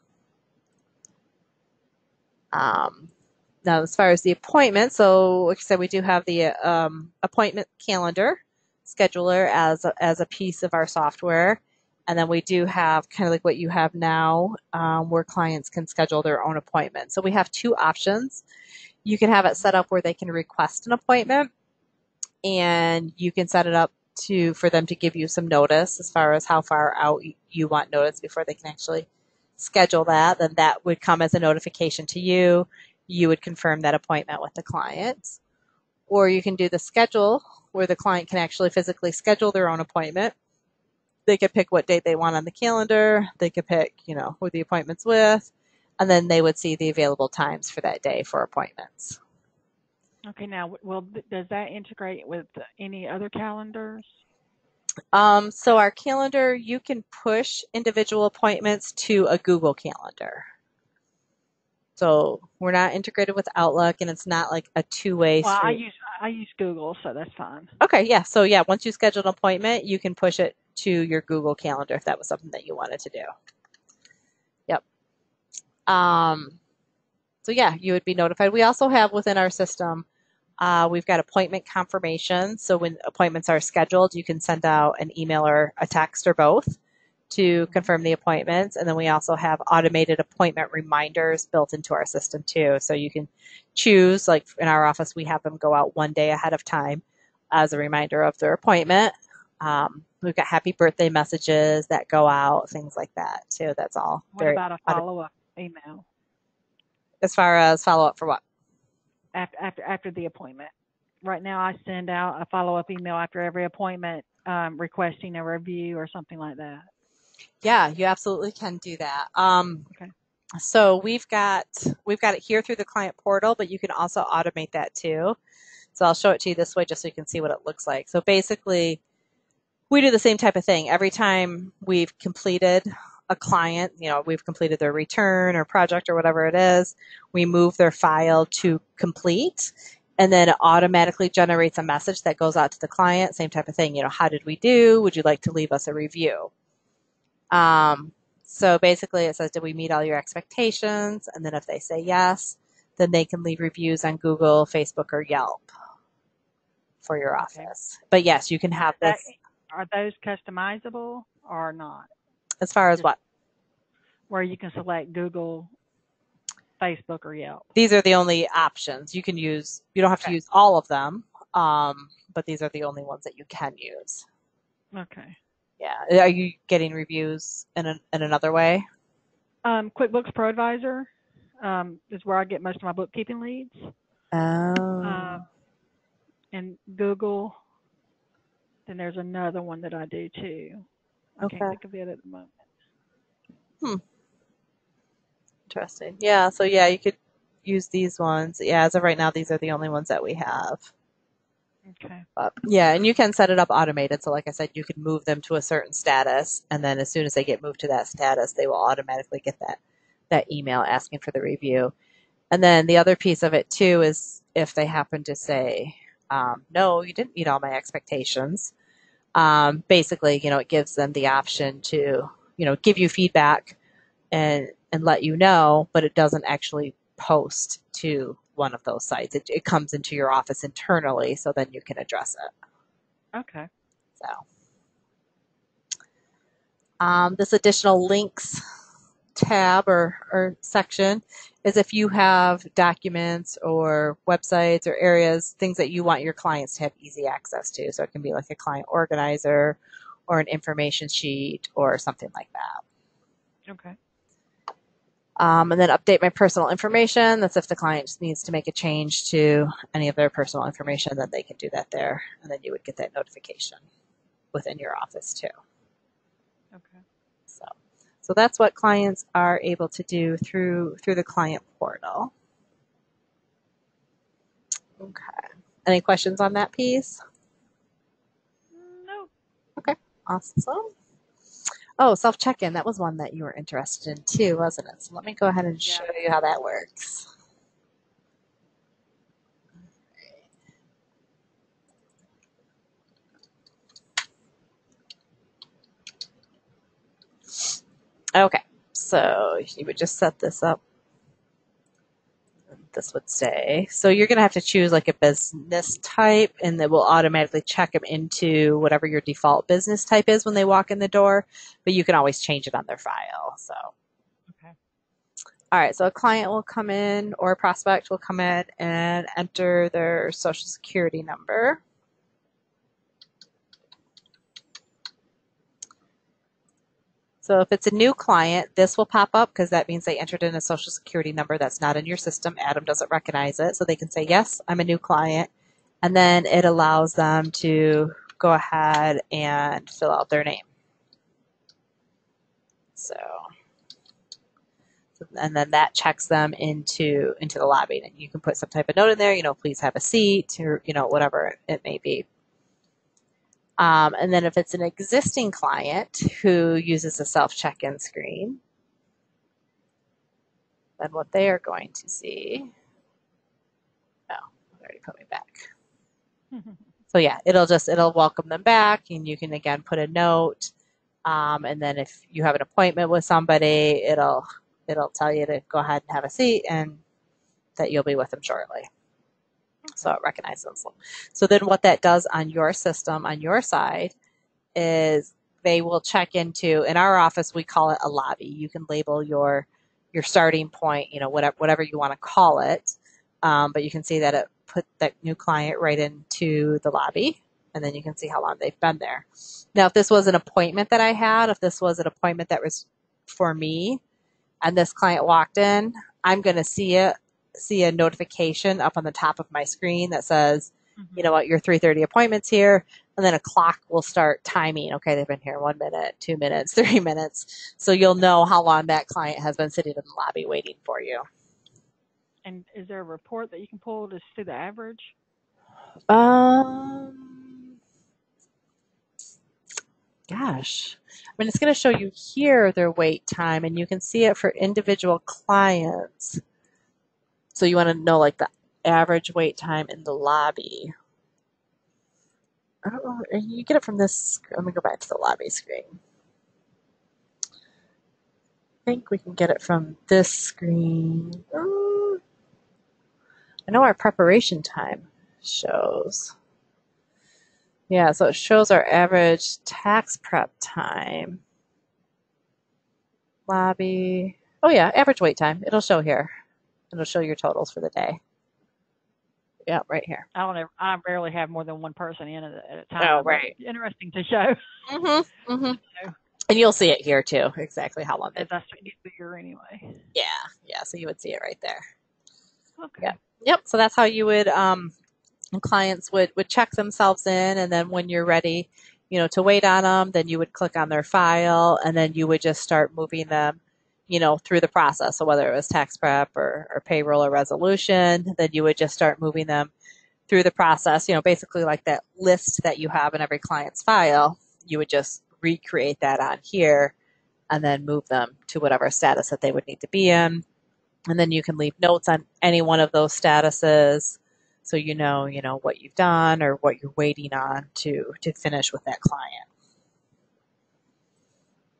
[SPEAKER 2] Um, now, as far as the appointment, so like I said, we do have the um, appointment calendar scheduler as a, as a piece of our software. And then we do have kind of like what you have now, um, where clients can schedule their own appointment. So we have two options. You can have it set up where they can request an appointment, and you can set it up to for them to give you some notice as far as how far out you want notice before they can actually schedule that. Then that would come as a notification to you you would confirm that appointment with the client. Or you can do the schedule where the client can actually physically schedule their own appointment. They could pick what date they want on the calendar. They could pick, you know, who the appointment's with, and then they would see the available times for that day for appointments.
[SPEAKER 1] Okay, now, well, does that integrate with any other calendars?
[SPEAKER 2] Um, so our calendar, you can push individual appointments to a Google Calendar. So we're not integrated with Outlook, and it's not like a two-way.
[SPEAKER 1] Well, street. I use I use Google, so that's fine.
[SPEAKER 2] Okay, yeah. So yeah, once you schedule an appointment, you can push it to your Google Calendar if that was something that you wanted to do. Yep. Um, so yeah, you would be notified. We also have within our system Uh, we've got appointment confirmation. So when appointments are scheduled, you can send out an email or a text or both to confirm the appointments. And then we also have automated appointment reminders built into our system too. So you can choose, like in our office, we have them go out one day ahead of time as a reminder of their appointment. Um, we've got happy birthday messages that go out, things like that too. That's all.
[SPEAKER 1] What about a follow up email?
[SPEAKER 2] As far as follow up for what?
[SPEAKER 1] After after after the appointment. Right now, I send out a follow up email after every appointment, um, requesting a review or something like that.
[SPEAKER 2] Yeah, you absolutely can do that. Um,
[SPEAKER 1] Okay.
[SPEAKER 2] So we've got we've got it here through the client portal, but you can also automate that too. So I'll show it to you this way just so you can see what it looks like. So basically, we do the same type of thing every time we've completed a client, you know, we've completed their return or project or whatever it is, we move their file to complete and then it automatically generates a message that goes out to the client, same type of thing, you know, how did we do? Would you like to leave us a review? Um, so basically it says, did we meet all your expectations? And then if they say yes, then they can leave reviews on Google, Facebook, or Yelp for your
[SPEAKER 1] Okay.
[SPEAKER 2] office. But yes, you can have this
[SPEAKER 1] are those customizable or not?
[SPEAKER 2] as far as what?
[SPEAKER 1] where you can select Google, Facebook, or Yelp.
[SPEAKER 2] These are the only options. You can use, you don't have to use all of them, um, but these are the only ones that you can use.
[SPEAKER 1] Okay.
[SPEAKER 2] Yeah. Are you getting reviews in, a, in another way?
[SPEAKER 1] Um, QuickBooks Pro Advisor um, is where I get most of my bookkeeping leads.
[SPEAKER 2] Oh.
[SPEAKER 1] Um, and Google. Then there's another one that I do too. I
[SPEAKER 2] Okay.
[SPEAKER 1] can't think of it at the moment. Hmm.
[SPEAKER 2] Interesting. Yeah. So yeah, you could use these ones. Yeah. As of right now, these are the only ones that we have.
[SPEAKER 1] Okay.
[SPEAKER 2] Yeah, and you can set it up automated. So like I said, you can move them to a certain status, and then as soon as they get moved to that status, they will automatically get that that email asking for the review. And then the other piece of it too is if they happen to say, um, "No, you didn't meet all my expectations," um, basically, you know, it gives them the option to, you know, give you feedback and and let you know, but it doesn't actually post to one of those sites. It, it comes into your office internally, so then you can address it.
[SPEAKER 1] Okay.
[SPEAKER 2] So, um, this additional links tab or, or section is if you have documents or websites or areas, things that you want your clients to have easy access to. So it can be like a client organizer or an information sheet or something like that.
[SPEAKER 1] Okay.
[SPEAKER 2] Um, and then update my personal information. That's if the client needs to make a change to any of their personal information, then they can do that there. And then you would get that notification within your office too.
[SPEAKER 1] Okay.
[SPEAKER 2] So, so that's what clients are able to do through through the client portal. Okay. Any questions on that piece?
[SPEAKER 1] No. Okay.
[SPEAKER 2] Awesome. Oh, self check in. That was one that you were interested in too, wasn't it? So let me go ahead and
[SPEAKER 1] Yeah.
[SPEAKER 2] show you how that works. Okay, so you would just set this up. This would say, so you're going to have to choose like a business type and it will automatically check them into whatever your default business type is when they walk in the door, but you can always change it on their file. So,
[SPEAKER 1] Okay.
[SPEAKER 2] all right, so a client will come in or a prospect will come in and enter their social security number. So if it's a new client, this will pop up because that means they entered in a social security number that's not in your system. Atom doesn't recognize it. So they can say, yes, I'm a new client. And then it allows them to go ahead and fill out their name. So, and then that checks them into into the lobby. And you can put some type of note in there, you know, please have a seat or, you know, whatever it may be. Um, and then if it's an existing client who uses a self check-in screen, then what they are going to see. Oh, already put me back. So yeah, it'll just it'll welcome them back, and you can again put a note. Um, and then if you have an appointment with somebody, it'll it'll tell you to go ahead and have a seat, and that you'll be with them shortly. So it recognizes them. So then what that does on your system, on your side, is they will check into, in our office, we call it a lobby. You can label your your starting point, you know, whatever, whatever you want to call it. Um, but you can see that it put that new client right into the lobby and then you can see how long they've been there. Now, if this was an appointment that I had, if this was an appointment that was for me and this client walked in, I'm going to see it, see a notification up on the top of my screen that says,
[SPEAKER 1] Mm-hmm.
[SPEAKER 2] you know what, your 3:30 appointment's here, and then a clock will start timing. Okay, they've been here one minute, two minutes, three minutes, so you'll know how long that client has been sitting in the lobby waiting for you.
[SPEAKER 1] And is there a report that you can pull to see the average?
[SPEAKER 2] Um, gosh, I mean, it's going to show you here their wait time, and you can see it for individual clients. So you want to know like the average wait time in the lobby. I don't know. You get it from this. Let me go back to the lobby screen. I think we can get it from this screen. Uh, I know our preparation time shows. Yeah, so it shows our average tax prep time. Lobby. Oh, yeah, average wait time. It'll show here. It'll show your totals for the day. Yeah, right here.
[SPEAKER 1] I don't ever, I rarely have more than one person in at a, at a time.
[SPEAKER 2] Oh,
[SPEAKER 1] but
[SPEAKER 2] right.
[SPEAKER 1] Interesting to show
[SPEAKER 2] Mm-hmm. Mm-hmm.
[SPEAKER 1] Yeah.
[SPEAKER 2] And you'll see it here too, exactly how long
[SPEAKER 1] as
[SPEAKER 2] they've.
[SPEAKER 1] I get bigger anyway.
[SPEAKER 2] Yeah, yeah. So you would see it right there.
[SPEAKER 1] Okay.
[SPEAKER 2] Yeah. Yep. So that's how you would um, clients would would check themselves in, and then when you're ready, you know, to wait on them, then you would click on their file, and then you would just start moving them, you know, through the process. So whether it was tax prep or, or payroll or resolution, then you would just start moving them through the process. You know, basically like that list that you have in every client's file, you would just recreate that on here, and then move them to whatever status that they would need to be in and then you can leave notes on any one of those statuses so you know you know what you've done or what you're waiting on to to finish with that client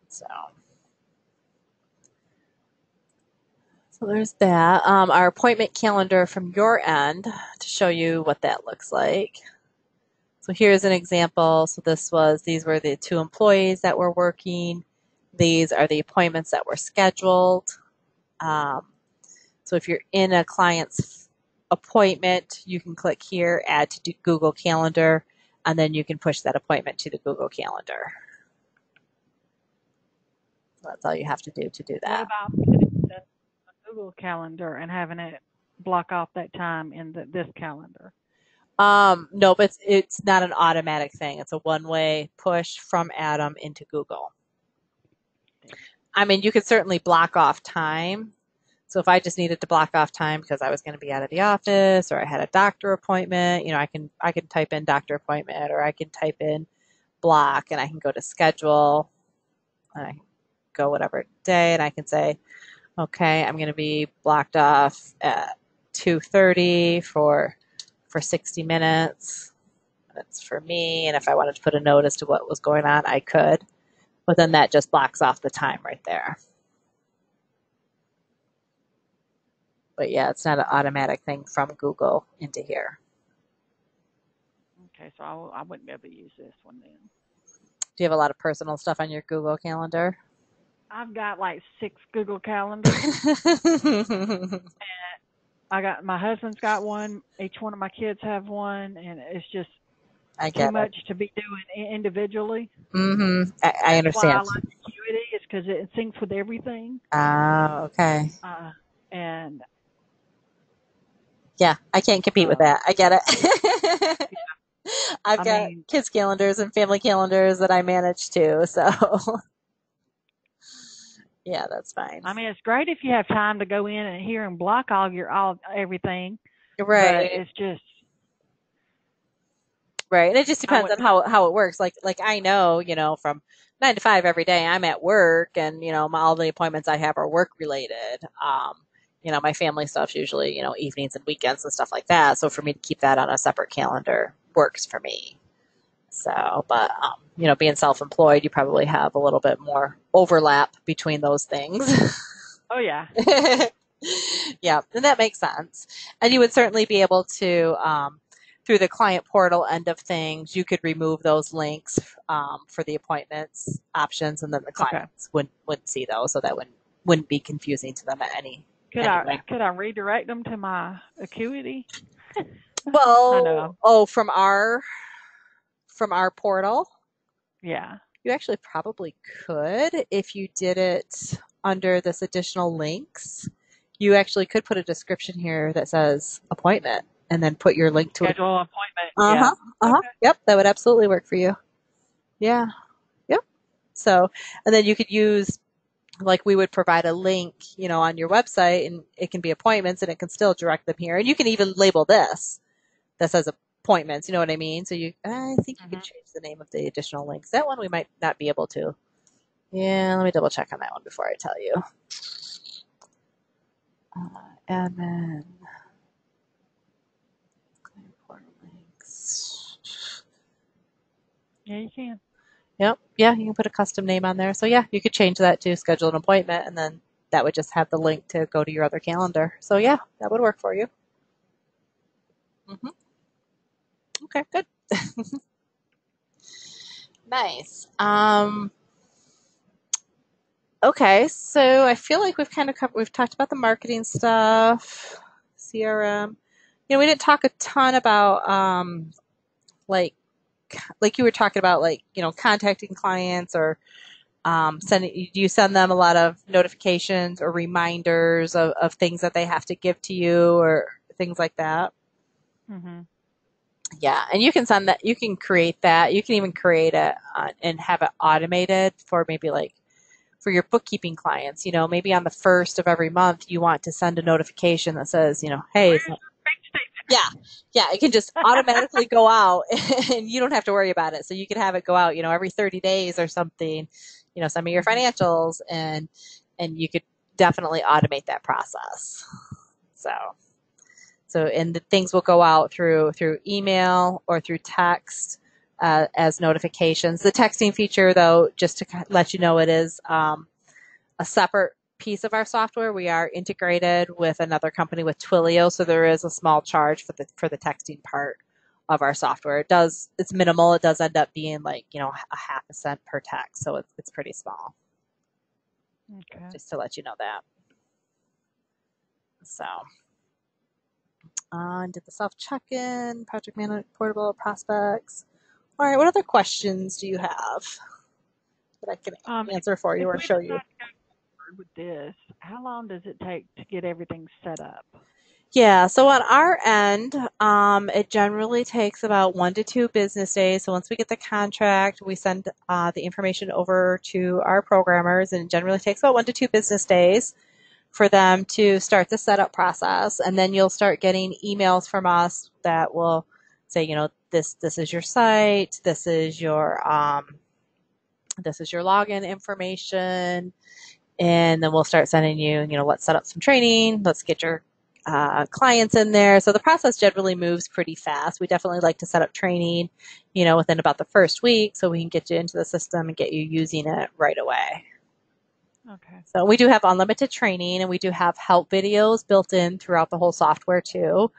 [SPEAKER 2] so so there's that. Um, our appointment calendar from your end to show you what that looks like. So here's an example. So this was these were the two employees that were working. These are the appointments that were scheduled. Um, so if you're in a client's appointment, you can click here, add to Google Calendar, and then you can push that appointment to the Google Calendar. So that's all you have to do to do that.
[SPEAKER 1] about putting the a Google Calendar and having it block off that time in the, this calendar?
[SPEAKER 2] Um, no, but it's, it's not an automatic thing. It's a one-way push from Atom into Google. I mean, you could certainly block off time. So if I just needed to block off time because I was going to be out of the office or I had a doctor appointment, you know, I can I can type in doctor appointment or I can type in block and I can go to schedule and I go whatever day and I can say, okay, I'm going to be blocked off at 2:30 for for 60 minutes. That's for me. And if I wanted to put a note as to what was going on, I could. But then that just blocks off the time right there. But yeah, it's not an automatic thing from Google into here.
[SPEAKER 1] Okay, so I, I wouldn't be able to use this one then.
[SPEAKER 2] Do you have a lot of personal stuff on your Google Calendar?
[SPEAKER 1] I've got like six Google calendars. I got my husband's got one. Each one of my kids have one, and it's just
[SPEAKER 2] I
[SPEAKER 1] too
[SPEAKER 2] get it.
[SPEAKER 1] much to be doing individually.
[SPEAKER 2] hmm I, I
[SPEAKER 1] That's why I
[SPEAKER 2] understand.
[SPEAKER 1] like Acuity is because it syncs with everything.
[SPEAKER 2] Oh, okay.
[SPEAKER 1] Uh, and
[SPEAKER 2] Yeah, I can't compete with
[SPEAKER 1] uh,
[SPEAKER 2] that. I get it. I've
[SPEAKER 1] I
[SPEAKER 2] got
[SPEAKER 1] mean,
[SPEAKER 2] kids calendars and family calendars that I manage too, so yeah, that's fine.
[SPEAKER 1] I mean, it's great if you have time to go in and hear and block all your all everything, but
[SPEAKER 2] Right,
[SPEAKER 1] it's just
[SPEAKER 2] right. And it just depends on
[SPEAKER 1] wouldn't.
[SPEAKER 2] how how it works. Like like I know, you know, from nine to five every day, I'm at work, and you know, my, all the appointments I have are work related. Um, you know, my family stuff's usually you know evenings and weekends and stuff like that. So for me to keep that on a separate calendar works for me. So, but um, you know, being self-employed, you probably have a little bit more overlap between those things.
[SPEAKER 1] Oh yeah,
[SPEAKER 2] Yeah, and that makes sense. And you would certainly be able to, um, through the client portal end of things, you could remove those links um, for the appointments options, and then the
[SPEAKER 1] Okay.
[SPEAKER 2] clients wouldn't wouldn't see those, so that wouldn't wouldn't be confusing to them at any.
[SPEAKER 1] Could I could I redirect them to my Acuity?
[SPEAKER 2] Well, oh, from our from our portal,
[SPEAKER 1] Yeah.
[SPEAKER 2] you actually probably could if you did it under this additional links. You actually could put a description here that says appointment, and then put your link to it.
[SPEAKER 1] Schedule an appointment.
[SPEAKER 2] Uh huh. Uh huh.
[SPEAKER 1] Okay.
[SPEAKER 2] Yep, that would absolutely work for you. Yeah. Yep. So, and then you could use, like, we would provide a link, you know, on your website, and it can be appointments, and it can still direct them here. And you can even label this that says appointments. You know what I mean? So you, I think you can
[SPEAKER 1] Mhm.
[SPEAKER 2] change the name of the additional links. That one we might not be able to. Yeah, let me double check on that one before I tell you. Uh, admin. Client portal links.
[SPEAKER 1] Yeah, you can.
[SPEAKER 2] Yep. Yeah, you can put a custom name on there. So yeah, you could change that to schedule an appointment and then that would just have the link to go to your other calendar. So yeah, that would work for you. hmm Okay, good. nice. Um, okay, so I feel like we've kind of covered, we've talked about the marketing stuff, CRM. You know, we didn't talk a ton about um, like like you were talking about like you know contacting clients or um, sending do you send them a lot of notifications or reminders of, of things that they have to give to you or things like that
[SPEAKER 1] hmm
[SPEAKER 2] yeah and you can send that you can create that you can even create it uh, and have it automated for maybe like for your bookkeeping clients you know maybe on the first of every month you want to send a notification that says you know hey
[SPEAKER 1] Where's your bank statement?
[SPEAKER 2] yeah, yeah, it can just automatically go out and you don't have to worry about it. So you can have it go out, you know, every 30 days or something, you know, send me your
[SPEAKER 1] Mhm.
[SPEAKER 2] financials and and you could definitely automate that process. So so and the things will go out through through email or through text uh, as notifications. The texting feature though, just to let you know it is um, a separate piece of our software. We are integrated with another company with Twilio, so there is a small charge for the for the texting part of our software. It does it's minimal. It does end up being like you know a half a cent per text, so it's it's pretty small.
[SPEAKER 1] Okay.
[SPEAKER 2] Just to let you know that. So. Uh, did the self check in, project management, portable prospects. All right, what other questions do you have that I can
[SPEAKER 1] Um,
[SPEAKER 2] answer for you or show you?
[SPEAKER 1] to go forward with this, how long does it take to get everything set up?
[SPEAKER 2] Yeah, so on our end, um, it generally takes about one to two business days. So once we get the contract, we send uh, the information over to our programmers, and it generally takes about one to two business days for them to start the setup process. And then you'll start getting emails from us that will say, you know, this this is your site, this is your um, this is your login information, and then we'll start sending you, you know, let's set up some training, let's get your uh, clients in there. So the process generally moves pretty fast. We definitely like to set up training, you know, within about the first week so we can get you into the system and get you using it right away.
[SPEAKER 1] Okay.
[SPEAKER 2] So we do have unlimited training and we do have help videos built in throughout the whole software too.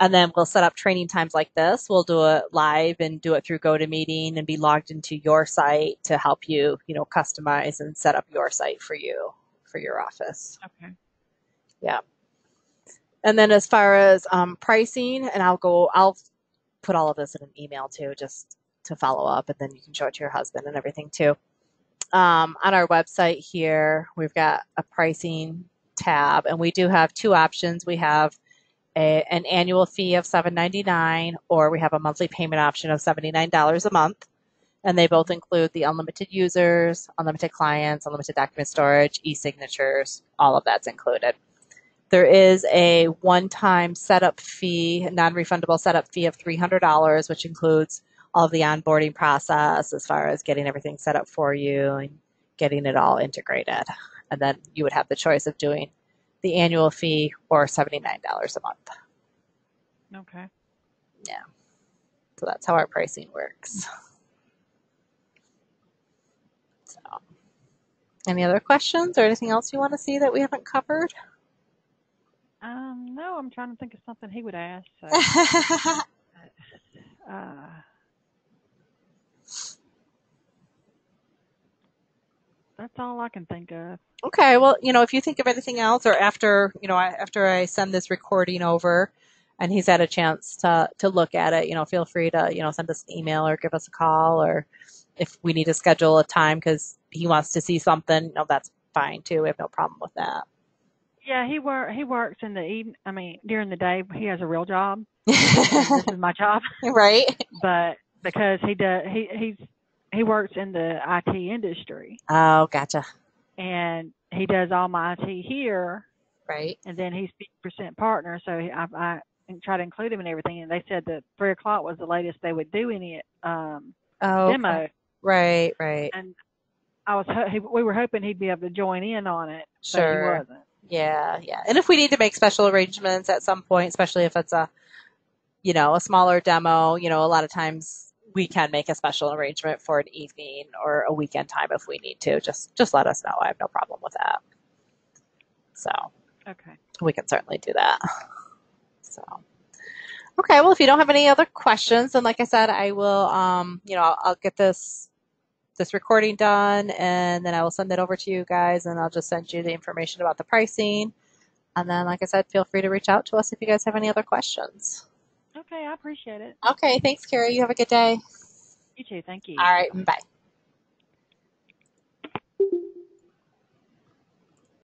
[SPEAKER 2] And then we'll set up training times like this. We'll do it live and do it through GoToMeeting and be logged into your site to help you, you know, customize and set up your site for you, for your office.
[SPEAKER 1] Okay.
[SPEAKER 2] Yeah. And then as far as um, pricing, and I'll go, I'll put all of this in an email too, just to follow up, and then you can show it to your husband and everything too. Um, on our website here, we've got a pricing tab, and we do have two options. We have a, an annual fee of $7.99, or we have a monthly payment option of $79 a month. And they both include the unlimited users, unlimited clients, unlimited document storage, e-signatures, all of that's included. There is a one-time setup fee, non-refundable setup fee of $300, which includes all of the onboarding process as far as getting everything set up for you and getting it all integrated. And then you would have the choice of doing the annual fee or $79 a month.
[SPEAKER 1] Okay. Yeah.
[SPEAKER 2] So that's how our pricing works. So, any other questions or anything else you want to see that we haven't covered?
[SPEAKER 1] Um, no, I'm trying to think of something he would ask. So, uh, that's all I can think of.
[SPEAKER 2] Okay, well, you know, if you think of anything else, or after, you know, I, after I send this recording over, and he's had a chance to to look at it, you know, feel free to, you know, send us an email or give us a call, or if we need to schedule a time because he wants to see something, you know, that's fine too. We have no problem with that.
[SPEAKER 1] Yeah, he work he works in the evening. I mean, during the day he has a real job. this is my job,
[SPEAKER 2] right?
[SPEAKER 1] but because he does he he's he works in the IT industry
[SPEAKER 2] Oh, gotcha.
[SPEAKER 1] and he does all my IT here,
[SPEAKER 2] Right.
[SPEAKER 1] and then he's fifty percent partner. So I, I try to include him in everything. And they said that three o'clock was the latest they would do any um
[SPEAKER 2] Oh, okay.
[SPEAKER 1] demo.
[SPEAKER 2] Right, right.
[SPEAKER 1] And I was ho- he, we were hoping he'd be able to join in on it, but
[SPEAKER 2] Sure.
[SPEAKER 1] he wasn't.
[SPEAKER 2] Yeah, yeah. And if we need to make special arrangements at some point, especially if it's a, you know, a smaller demo, you know, a lot of times we can make a special arrangement for an evening or a weekend time if we need to. Just just let us know. I have no problem with that. So
[SPEAKER 1] Okay.
[SPEAKER 2] we can certainly do that. So okay, well if you don't have any other questions, then like I said, I will um, you know, I'll, I'll get this this recording done and then I will send it over to you guys and I'll just send you the information about the pricing. And then like I said, feel free to reach out to us if you guys have any other questions.
[SPEAKER 1] Okay, I appreciate it.
[SPEAKER 2] Okay, thanks, Carey. You have a good day.
[SPEAKER 1] You too. Thank you.
[SPEAKER 2] All right, bye.